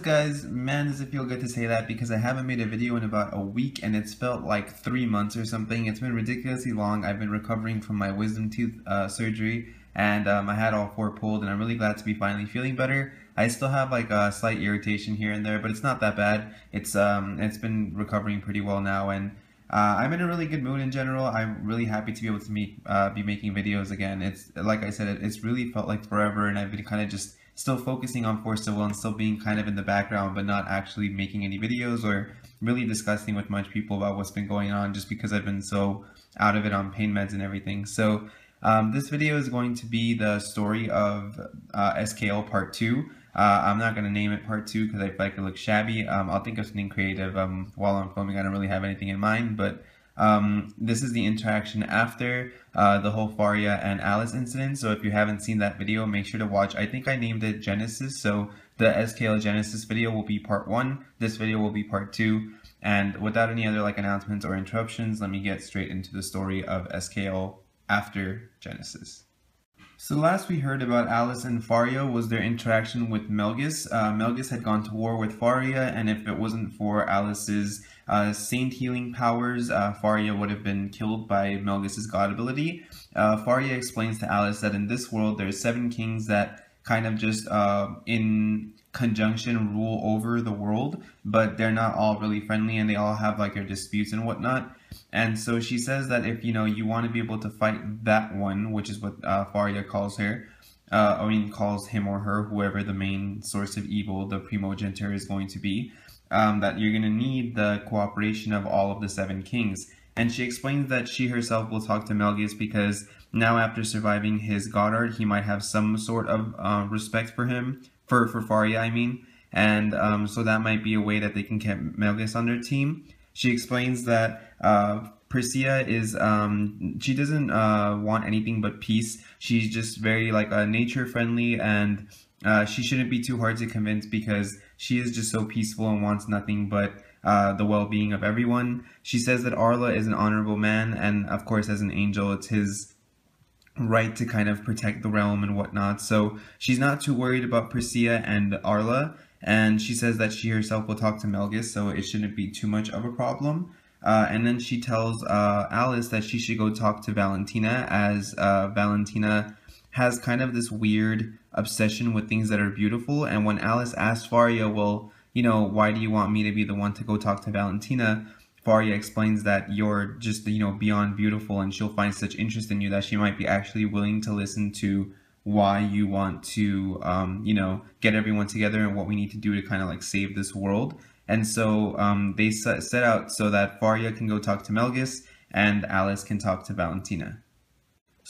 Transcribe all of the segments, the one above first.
up guys? Man, does it feel good to say that because I haven't made a video in about a week and it's felt like three months or something. It's been ridiculously long. I've been recovering from my wisdom tooth uh, surgery and um, I had all four pulled and I'm really glad to be finally feeling better. I still have like a slight irritation here and there, but it's not that bad. It's um, It's been recovering pretty well now and uh, I'm in a really good mood in general. I'm really happy to be able to meet, uh, be making videos again. It's like I said, it, it's really felt like forever and I've been kind of just still focusing on Force of Will and still being kind of in the background, but not actually making any videos or really discussing with much people about what's been going on just because I've been so out of it on pain meds and everything. So um, this video is going to be the story of uh, SKL Part 2. Uh, I'm not going to name it Part 2 because I feel like it looks shabby. Um, I'll think of something creative um, while I'm filming. I don't really have anything in mind, but um, this is the interaction after uh, the whole Faria and Alice incident. So if you haven't seen that video, make sure to watch. I think I named it Genesis. So the SKL Genesis video will be part one. This video will be part two. And without any other like announcements or interruptions, let me get straight into the story of SKL after Genesis. So last we heard about Alice and Faria was their interaction with Melgis. Uh, Melgis had gone to war with Faria, and if it wasn't for Alice's uh, saint healing powers, uh, Faria would have been killed by Melgis's god ability. Uh, Faria explains to Alice that in this world there are seven kings that kind of just uh, in conjunction rule over the world, but they're not all really friendly and they all have like their disputes and whatnot. And so she says that if you know you want to be able to fight that one, which is what uh, Faria calls her, uh, I mean calls him or her, whoever the main source of evil, the primogenitor is going to be, um, that you're going to need the cooperation of all of the seven kings. And she explains that she herself will talk to Melgis because now after surviving his God's Art, he might have some sort of uh, respect for him, for, for Faria, I mean. And um, so that might be a way that they can get Melgis on their team. She explains that uh, Pricia is, um, she doesn't uh, want anything but peace. She's just very like uh, nature friendly and uh, she shouldn't be too hard to convince because she is just so peaceful and wants nothing but uh, the well-being of everyone. She says that Arla is an honorable man, and of course, as an angel, it's his right to kind of protect the realm and whatnot. So she's not too worried about Pricia and Arla, and she says that she herself will talk to Melgis, so it shouldn't be too much of a problem. Uh, and then she tells uh, Alice that she should go talk to Valentina, as uh, Valentina has kind of this weird obsession with things that are beautiful. And when Alice asks Faria, well, you know, why do you want me to be the one to go talk to Valentina? Faria explains that you're just, you know, beyond beautiful and she'll find such interest in you that she might be actually willing to listen to why you want to, um, you know, get everyone together and what we need to do to kind of like save this world. And so um, they set out so that Faria can go talk to Melgis and Alice can talk to Valentina.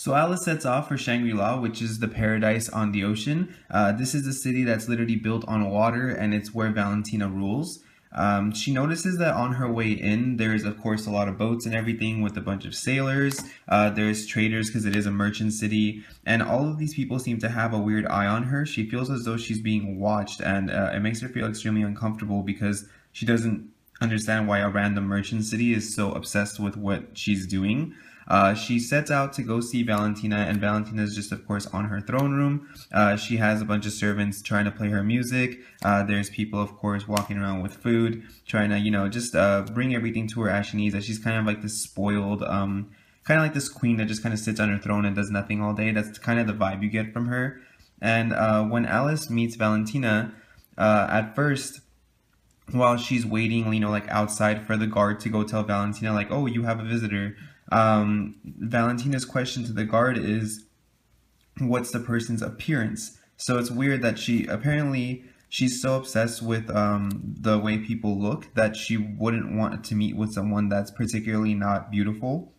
So Alice sets off for Shangri-La, which is the paradise on the ocean. Uh, this is a city that's literally built on water, and it's where Valentina rules. Um, she notices that on her way in, there's of course a lot of boats and everything with a bunch of sailors. Uh, there's traders because it is a merchant city, and all of these people seem to have a weird eye on her. She feels as though she's being watched, and uh, it makes her feel extremely uncomfortable because she doesn't understand why a random merchant city is so obsessed with what she's doing. Uh, she sets out to go see Valentina, and Valentina is just, of course, on her throne room. Uh, she has a bunch of servants trying to play her music. Uh, there's people, of course, walking around with food, trying to, you know, just uh, bring everything to her as she needs. That she's kind of like this spoiled, um, kind of like this queen that just kind of sits on her throne and does nothing all day. That's kind of the vibe you get from her. And uh, when Alice meets Valentina, uh, at first, while she's waiting, you know, like outside for the guard to go tell Valentina, like, oh, you have a visitor um, Valentina's question to the guard is, what's the person's appearance? So it's weird that she apparently she's so obsessed with um, the way people look that she wouldn't want to meet with someone that's particularly not beautiful.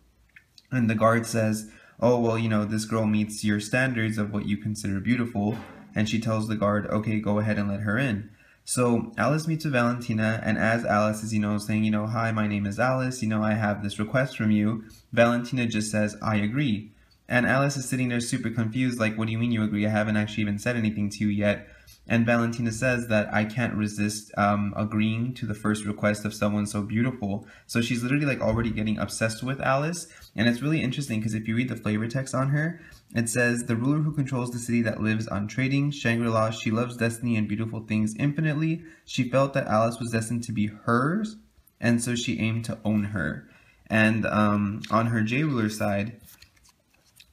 And the guard says, oh, well, you know, this girl meets your standards of what you consider beautiful. And she tells the guard, okay, go ahead and let her in. So Alice meets with Valentina, and as Alice is, you know, saying, you know, hi, my name is Alice, you know, I have this request from you, Valentina just says, I agree. And Alice is sitting there super confused, like, what do you mean you agree? I haven't actually even said anything to you yet. And Valentina says that I can't resist um, agreeing to the first request of someone so beautiful. So she's literally like already getting obsessed with Alice. And it's really interesting because if you read the flavor text on her, it says, The ruler who controls the city that lives on trading, Shangri-La, she loves destiny and beautiful things infinitely. She felt that Alice was destined to be hers, and so she aimed to own her. And um, on her J ruler side,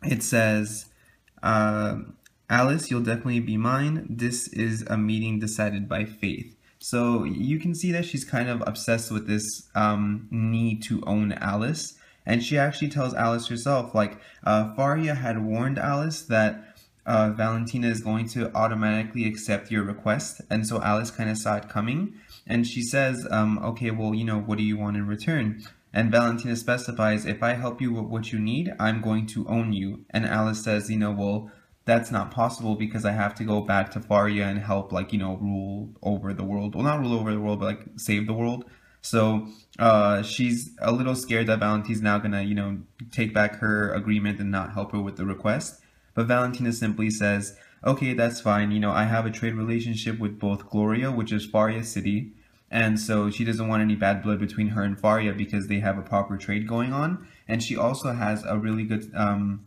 it says, uh, Alice, you'll definitely be mine. This is a meeting decided by faith. So you can see that she's kind of obsessed with this um, need to own Alice. And she actually tells Alice herself, like, uh, Faria had warned Alice that uh, Valentina is going to automatically accept your request. And so Alice kind of saw it coming. And she says, um, okay, well, you know, what do you want in return? And Valentina specifies, if I help you with what you need, I'm going to own you. And Alice says, you know, well, that's not possible because I have to go back to Faria and help, like, you know, rule over the world. Well, not rule over the world, but like save the world. So uh, she's a little scared that Valentina's now gonna, you know, take back her agreement and not help her with the request. But Valentina simply says, okay, that's fine. You know, I have a trade relationship with both Gloria, which is Faria City, and so she doesn't want any bad blood between her and Faria because they have a proper trade going on. And she also has a really good um,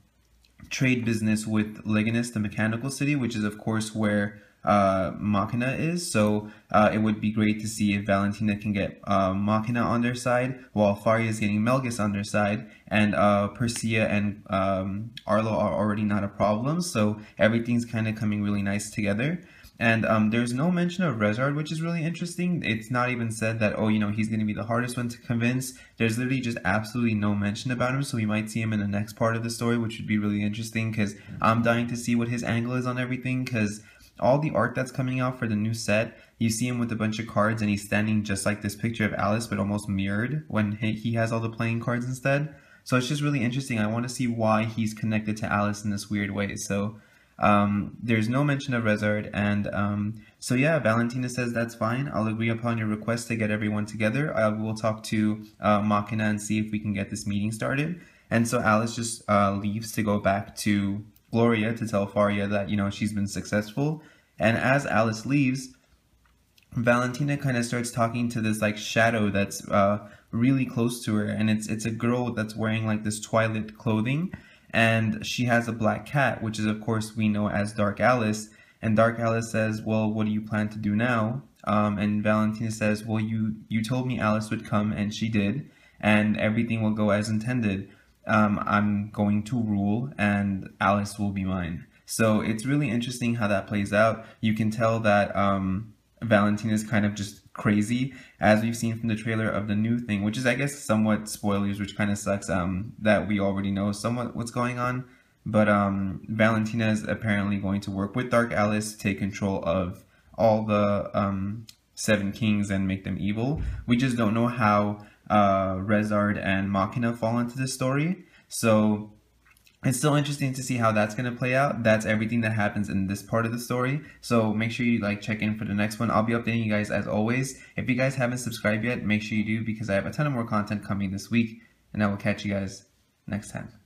trade business with Leganis, the mechanical city, which is of course where uh, Machina is. So uh, it would be great to see if Valentina can get uh, Machina on their side, while Faria is getting Melgis on their side, and uh, Pricia and um, Arlo are already not a problem. So everything's kind of coming really nice together. And um, there's no mention of Rezard, which is really interesting. It's not even said that, oh, you know, he's going to be the hardest one to convince. There's literally just absolutely no mention about him. So we might see him in the next part of the story, which would be really interesting because I'm dying to see what his angle is on everything because all the art that's coming out for the new set, you see him with a bunch of cards and he's standing just like this picture of Alice, but almost mirrored when he has all the playing cards instead. So it's just really interesting. I want to see why he's connected to Alice in this weird way. So um, there's no mention of Rezard, and um, so yeah, Valentina says that's fine. I'll agree upon your request to get everyone together. I will talk to uh, Machina and see if we can get this meeting started. And so Alice just uh, leaves to go back to Gloria to tell Faria that you know she's been successful. And as Alice leaves, Valentina kind of starts talking to this like shadow that's uh, really close to her, and it's it's a girl that's wearing like this twilight clothing and she has a black cat, which is of course we know as Dark Alice. And Dark Alice says, "Well, what do you plan to do now?" Um, and Valentina says, "Well, you you told me Alice would come, and she did, and everything will go as intended. Um, I'm going to rule, and Alice will be mine." So it's really interesting how that plays out. You can tell that um, Valentina is kind of just crazy, as we've seen from the trailer of the new thing, which is, I guess, somewhat spoilers, which kind of sucks um, that we already know somewhat what's going on. But um, Valentina is apparently going to work with Dark Alice to take control of all the um, Seven Kings and make them evil. We just don't know how uh, Rezard and Machina fall into this story. So it's still interesting to see how that's going to play out. That's everything that happens in this part of the story. So make sure you like check in for the next one. I'll be updating you guys as always. If you guys haven't subscribed yet, make sure you do because I have a ton of more content coming this week. And I will catch you guys next time.